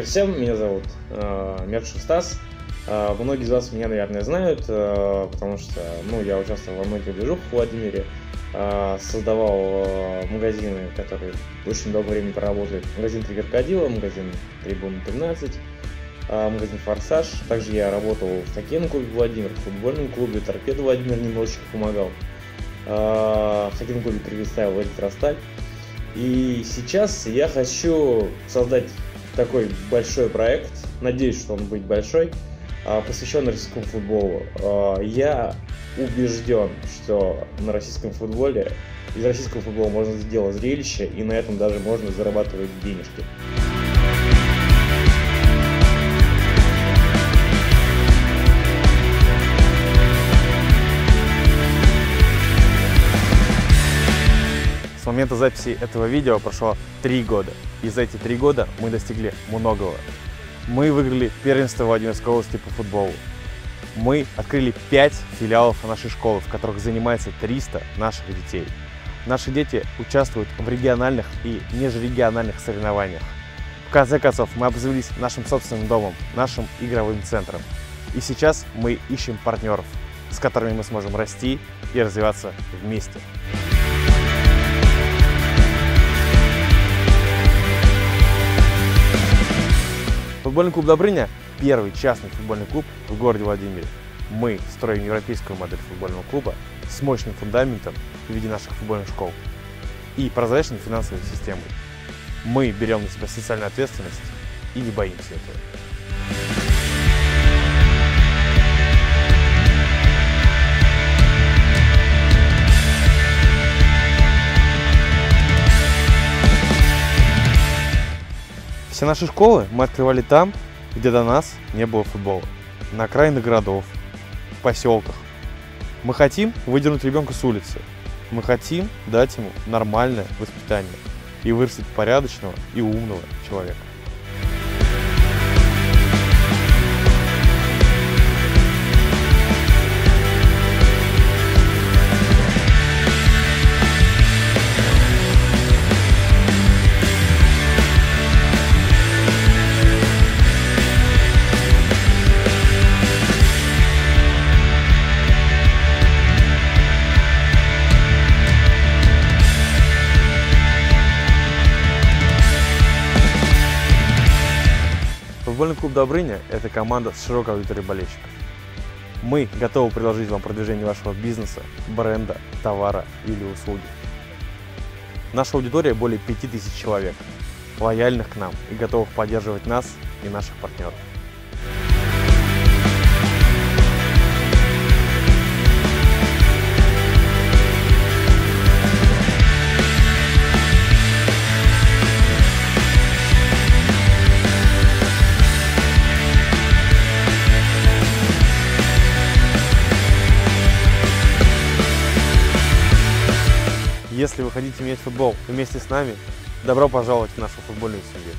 Привет всем, меня зовут э, Мершин Стас. Э, многие из вас меня, наверное, знают, э, потому что ну, я участвовал во многих движухах в Владимире, э, создавал э, магазины, которые очень долгое время проработали. Магазин Три Крокодила, магазин Трибун 13, э, магазин Форсаж. Также я работал в хоккейном клубе Владимир, в футбольном клубе Торпеда Владимир немножечко помогал. Э, в хоккейном клубе Кривистайл Владимир Росталь. И сейчас я хочу создать такой большой проект, надеюсь, что он будет большой, а, посвященный российскому футболу. А, я убежден, что на российском футболе из российского футбола можно сделать зрелище, и на этом даже можно зарабатывать денежки. Момента записи этого видео прошло три года. И за эти три года мы достигли многого. Мы выиграли первенство Владимирской области по футболу. Мы открыли 5 филиалов нашей школы, в которых занимается 300 наших детей. Наши дети участвуют в региональных и межрегиональных соревнованиях. В конце концов, мы обзавелись нашим собственным домом, нашим игровым центром. И сейчас мы ищем партнеров, с которыми мы сможем расти и развиваться вместе. Футбольный клуб «Добрыня» – первый частный футбольный клуб в городе Владимире. Мы строим европейскую модель футбольного клуба с мощным фундаментом в виде наших футбольных школ и прозрачной финансовой системой. Мы берем на себя социальную ответственность и не боимся этого. Все наши школы мы открывали там, где до нас не было футбола. На окраинах городов, в поселках. Мы хотим выдернуть ребенка с улицы. Мы хотим дать ему нормальное воспитание и вырастить порядочного и умного человека. Футбольный клуб «Добрыня» – это команда с широкой аудиторией болельщиков. Мы готовы предложить вам продвижение вашего бизнеса, бренда, товара или услуги. Наша аудитория более 5000 человек, лояльных к нам и готовых поддерживать нас и наших партнеров. Если вы хотите менять футбол вместе с нами, добро пожаловать в нашу футбольную семью.